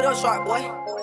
real sharp, boy.